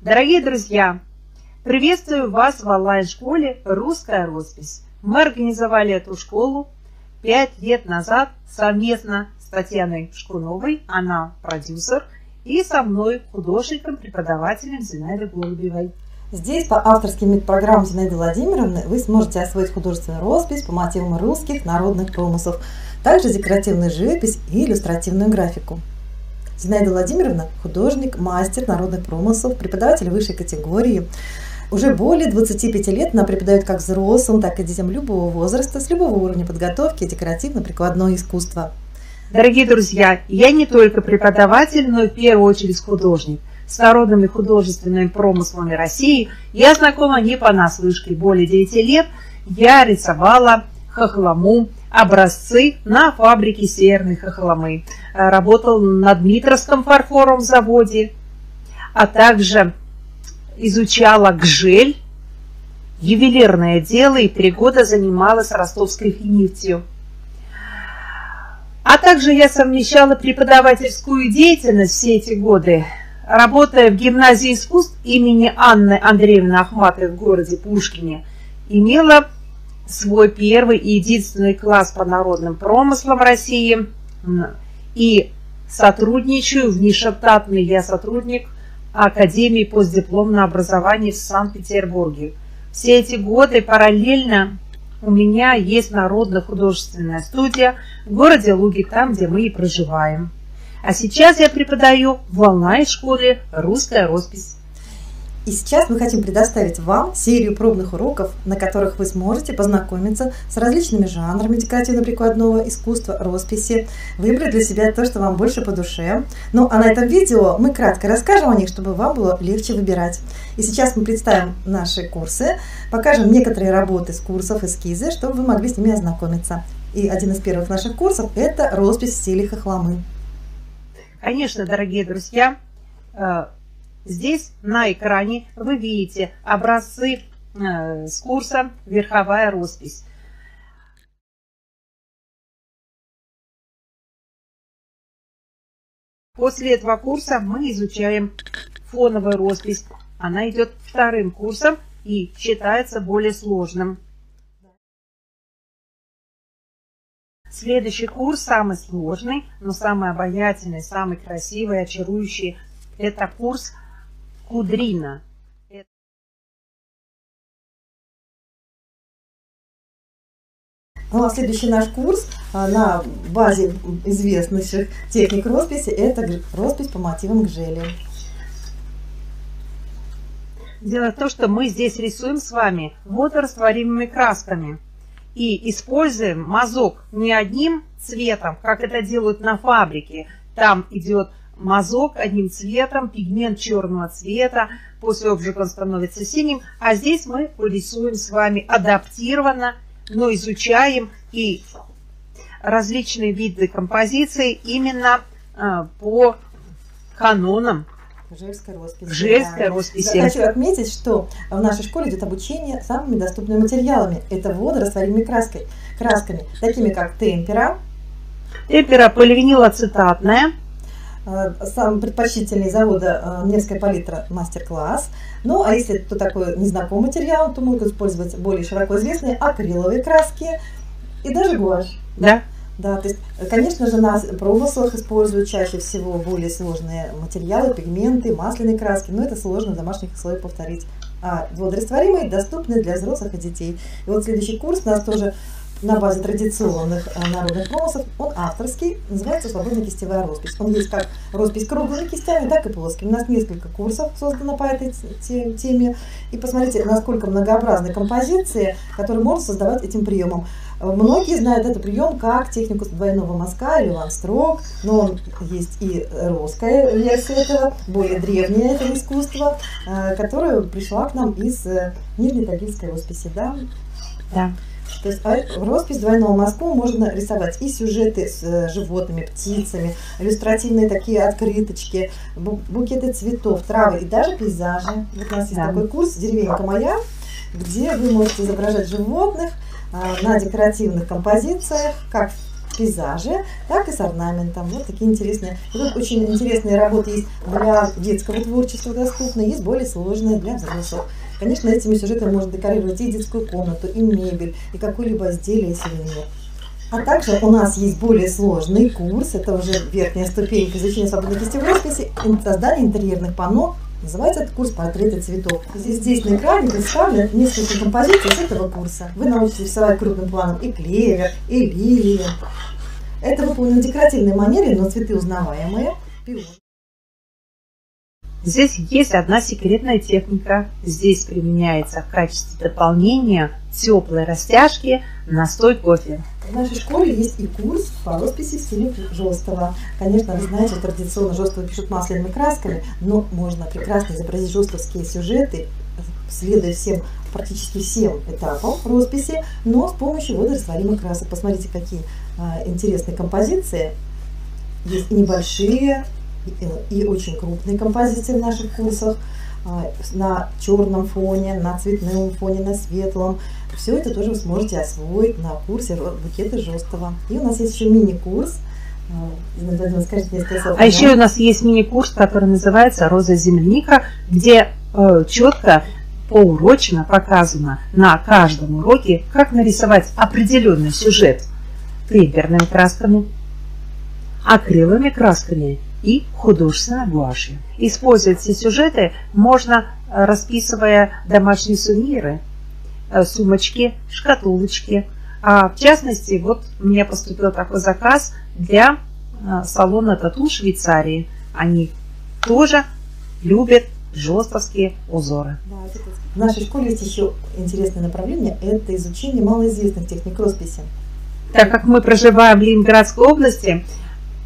Дорогие друзья, приветствую вас в онлайн-школе «Русская роспись». Мы организовали эту школу пять лет назад совместно с Татьяной Шкуновой, она продюсер, и со мной, художником, преподавателем Зинаидой Голубевой. Здесь по авторским программам Зинаиды Владимировны вы сможете освоить художественную роспись по мотивам русских народных промыслов, также декоративную живопись и иллюстративную графику. Зинаида Владимировна – художник, мастер народных промыслов, преподаватель высшей категории. Уже более 25 лет она преподает как взрослым, так и детям любого возраста, с любого уровня подготовки декоративно-прикладное искусство. Дорогие друзья, я не только преподаватель, но и в первую очередь художник. С народными художественными промыслами России я знакома не понаслышке. Более 9 лет я рисовала хохлому, образцы на фабрике Северной хохломы. Работал на Дмитровском фарфоровом заводе, а также изучала гжель, ювелирное дело и три года занималась ростовской нефтью. А также я совмещала преподавательскую деятельность все эти годы, работая в гимназии искусств имени Анны Андреевны Ахматовой в городе Пушкине, имела свой первый и единственный класс по народным промыслам России и сотрудничаю, внештатный я сотрудник Академии постдипломного образования в Санкт-Петербурге. Все эти годы параллельно у меня есть народно-художественная студия в городе Луги, там, где мы и проживаем. А сейчас я преподаю в онлайн-школе «Русская роспись». И сейчас мы хотим предоставить вам серию пробных уроков, на которых вы сможете познакомиться с различными жанрами декоративно-прикладного искусства, росписи, выбрать для себя то, что вам больше по душе. Ну а на этом видео мы кратко расскажем о них, чтобы вам было легче выбирать. И сейчас мы представим наши курсы, покажем некоторые работы с курсов, эскизы, чтобы вы могли с ними ознакомиться. И один из первых наших курсов – это роспись в стиле хохломы. Конечно, дорогие друзья, э, Здесь на экране вы видите образцы э, с курса «Верховая роспись». После этого курса мы изучаем фоновую роспись. Она идет вторым курсом и считается более сложным. Следующий курс самый сложный, но самый обаятельный, самый красивый, очарующий. Это курс Кудрина. Ну а следующий наш курс а, на базе известных техник росписи – это роспись по мотивам гжели. Дело в том, что мы здесь рисуем с вами водорастворимыми красками и используем мазок не одним цветом, как это делают на фабрике. Там идет мазок одним цветом, пигмент черного цвета, после обжига он становится синим, а здесь мы рисуем с вами адаптированно, но изучаем и различные виды композиции именно а, по канонам Жельской росписи. Жельской да. росписи. Хочу отметить, что в нашей школе идет обучение самыми доступными материалами. Это водорастворимыми краской, красками, такими как темпера. Темпера поливинилоцитатная Э, самый предпочтительный завода э, Невская палитра мастер-класс. Ну, а если кто такой незнакомый материал, то могут использовать более широко известные акриловые краски и даже гуашь. Да. Да, то есть, конечно же, на промыслах используют чаще всего более сложные материалы, пигменты, масляные краски, но это сложно в домашних условиях повторить. А водорастворимые доступны для взрослых и детей. И вот следующий курс нас тоже на базе традиционных э, народных промыслов. Он авторский, называется «Свободная кистевая роспись». Он есть как роспись круглыми кистями, так и плоскими. У нас несколько курсов создано по этой теме. И посмотрите, насколько многообразны композиции, которые можно создавать этим приемом. Многие знают этот прием как технику двойного мазка или ванстрок, но он есть и русская версия этого, более древняя этого искусства, э, которая пришла к нам из э, Нижней Тагильской росписи. Да? Да. То есть а, в роспись двойного мазка можно рисовать и сюжеты с э, животными, птицами, иллюстративные такие открыточки, букеты цветов, травы и даже пейзажи. Вот у нас есть да. такой курс «Деревенька моя», где вы можете изображать животных а, на декоративных композициях, как пейзажи, так и с орнаментом. Вот такие интересные. И тут очень интересные работы есть для детского творчества доступны, есть более сложные для взрослых. Конечно, этими сюжетами можно декорировать и детскую комнату, и мебель, и какое-либо изделие сувенир. А также у нас есть более сложный курс, это уже верхняя ступенька изучения свободной кистевой росписи, создание интерьерных панно Называется этот курс «Портреты цветов». Здесь, здесь на экране представлены несколько композиций с этого курса. Вы научитесь рисовать крупным планом и клевер, и лилии. Это выполнено в декоративной манере, но цветы узнаваемые. Здесь есть одна секретная техника. Здесь применяется в качестве дополнения теплой растяжки настой кофе. В нашей школе есть и курс по росписи в стиле жесткого. Конечно, вы знаете, традиционно жестко пишут масляными красками, но можно прекрасно изобразить жестовские сюжеты, следуя всем, практически всем этапам росписи, но с помощью водорастворимых красок. Посмотрите, какие а, интересные композиции. Есть небольшие, и, очень крупные композиции в наших курсах а, на черном фоне, на цветном фоне, на светлом. Все это тоже вы сможете освоить на курсе букеты жесткого. И у нас есть еще мини-курс. А, А еще у нас есть мини-курс, который называется «Роза земляника», где э, четко поурочно показано на каждом уроке, как нарисовать определенный сюжет клейперными красками, акриловыми красками и художественной гуашью. Использовать все сюжеты можно, э, расписывая домашние сувениры, Э, сумочки, шкатулочки. А в частности, вот мне поступил такой заказ для э, салона тату Швейцарии. Они тоже любят жестовские узоры. Да, в нашей школе есть еще интересное направление – это изучение малоизвестных техник росписи. Так как мы проживаем в Ленинградской области,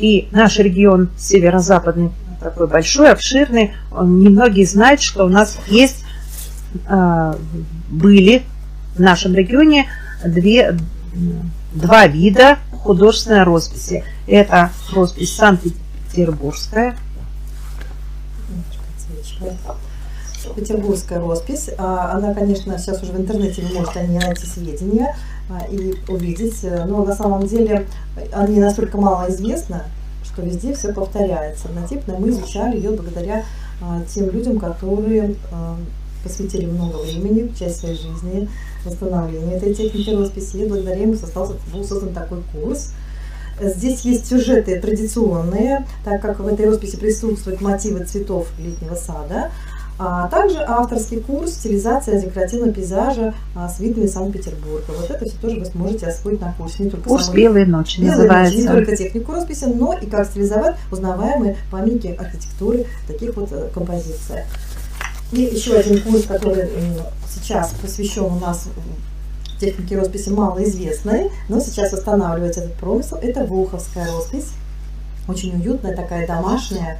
и наш регион северо-западный такой большой, обширный, немногие знают, что у нас есть э, были в нашем регионе две, два вида художественной росписи. Это роспись Санкт-Петербургская. Петербургская роспись. А, она, конечно, сейчас уже в интернете вы можете о ней найти сведения и увидеть, но на самом деле не настолько мало известна, что везде все повторяется. Однотипно мы изучали ее благодаря а, тем людям, которые посвятили много времени, часть своей жизни восстановлению этой техники росписи, и благодаря ему создался, был создан такой курс. Здесь есть сюжеты традиционные, так как в этой росписи присутствуют мотивы цветов летнего сада, а также авторский курс «Стилизация декоративного пейзажа а, с видами Санкт-Петербурга». Вот это все тоже вы сможете освоить на курсе. Не только курс. «Белые ночи» Белые называется. Ночи, не только технику росписи, но и как стилизовать узнаваемые памятники архитектуры таких вот э, композиций. И еще один курс, который сейчас посвящен у нас технике росписи малоизвестной, но сейчас восстанавливается этот промысел. Это Волховская роспись. Очень уютная, такая домашняя,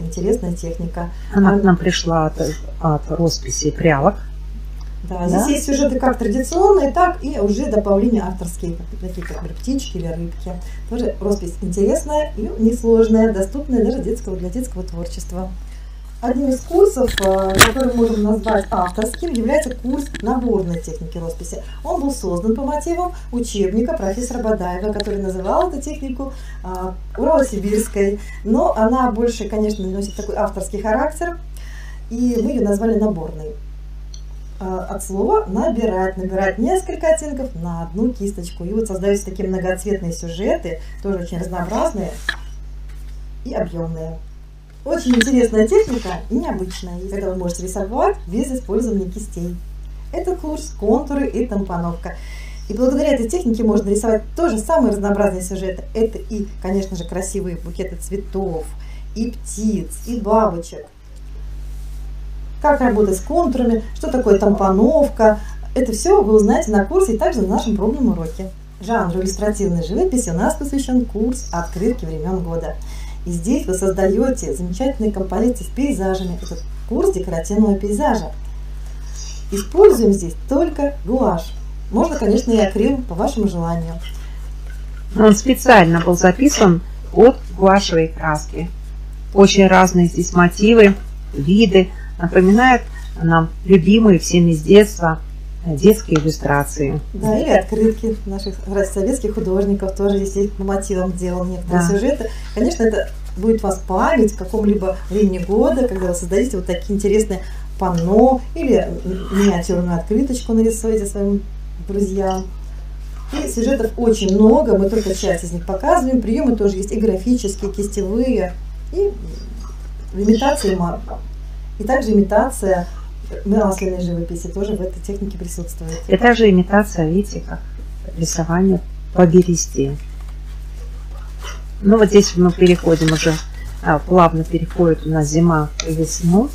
интересная техника. Она к нам пришла от, от росписи прялок. Да, здесь да? есть сюжеты как традиционные, так и уже добавления авторские, такие как птички или рыбки. Тоже роспись интересная и несложная, доступная даже детского, для детского творчества. Одним из курсов, э, который можем назвать авторским, является курс наборной техники росписи. Он был создан по мотивам учебника профессора Бадаева, который называл эту технику Урало-Сибирской. Но она больше, конечно, носит такой авторский характер, и мы ее назвали наборной. А, от слова набирать, набирать несколько оттенков на одну кисточку. И вот создаются такие многоцветные сюжеты, тоже очень разнообразные и объемные. Очень интересная техника необычная, когда вы можете рисовать без использования кистей. Это курс контуры и тампоновка. И благодаря этой технике можно рисовать тоже самые разнообразные сюжеты. Это и, конечно же, красивые букеты цветов, и птиц, и бабочек. Как работать с контурами, что такое тампоновка. Это все вы узнаете на курсе и также на нашем пробном уроке. Жанру иллюстративной живописи у нас посвящен курс «Открытки времен года». И здесь вы создаете замечательные композиции с пейзажами. Это курс декоративного пейзажа. Используем здесь только гуашь. Можно, конечно, и акрил по вашему желанию. Он специально был записан от гуашевой краски. Очень разные здесь мотивы, виды. Напоминают нам любимые всеми с детства детские иллюстрации. Да, или открытки наших советских художников, тоже здесь по мотивам делал некоторые да. сюжеты. Конечно, это будет вас память в каком-либо времени года, когда вы создадите вот такие интересные панно или миниатюрную открыточку нарисуете своим друзьям. И сюжетов очень много, мы только часть из них показываем. Приемы тоже есть и графические, кистевые, и имитация марка. И также имитация масляной живописи тоже в этой технике присутствует. И также имитация, видите, как рисование по бересте. Ну вот здесь мы переходим уже, а, плавно переходит у нас зима и весну.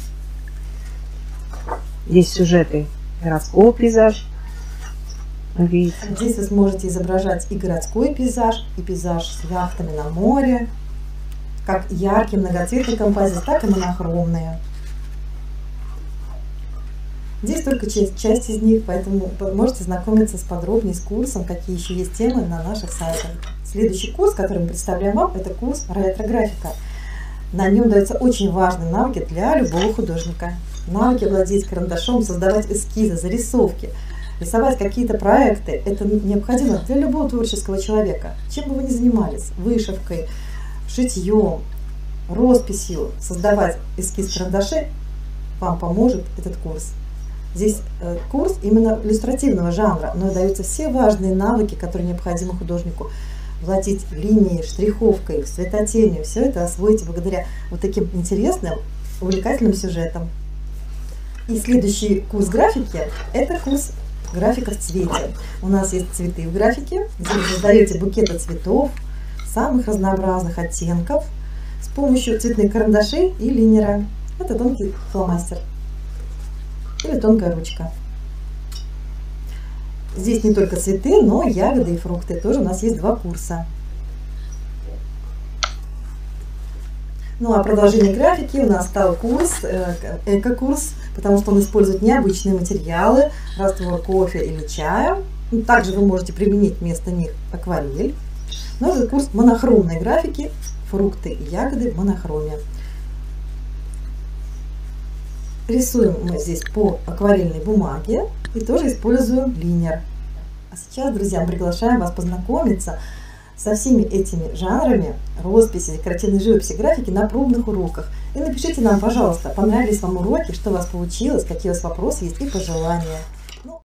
Здесь сюжеты городского пейзажа. Видите? Здесь вы сможете изображать и городской пейзаж, и пейзаж с яхтами на море, как яркие многоцветные композиции, так и монохромные. Здесь только часть, часть из них, поэтому можете знакомиться с подробнее с курсом, какие еще есть темы на наших сайтах. Следующий курс, который мы представляем вам, это курс ретро-графика. На нем даются очень важные навыки для любого художника. Навыки владеть карандашом, создавать эскизы, зарисовки, рисовать какие-то проекты. Это необходимо для любого творческого человека. Чем бы вы ни занимались, вышивкой, шитьем, росписью, создавать эскиз карандаши, вам поможет этот курс. Здесь э, курс именно иллюстративного жанра, но даются все важные навыки, которые необходимы художнику. Владеть линией, штриховкой, светотенью, все это освоить благодаря вот таким интересным, увлекательным сюжетам. И следующий курс графики – это курс графика в цвете. У нас есть цветы в графике, где вы создаете букеты цветов самых разнообразных оттенков с помощью цветных карандашей и линера. Это тонкий фломастер или тонкая ручка. Здесь не только цветы, но ягоды и фрукты. Тоже у нас есть два курса. Ну а продолжение графики у нас стал курс, э, эко-курс, потому что он использует необычные материалы, раствор кофе или чая. Также вы можете применить вместо них акварель. Ну, это курс монохромной графики, фрукты и ягоды в монохроме. Рисуем мы здесь по акварельной бумаге и тоже используем линер. А сейчас, друзья, приглашаем вас познакомиться со всеми этими жанрами росписи, декоративной живописи, графики на пробных уроках. И напишите нам, пожалуйста, понравились вам уроки, что у вас получилось, какие у вас вопросы есть и пожелания.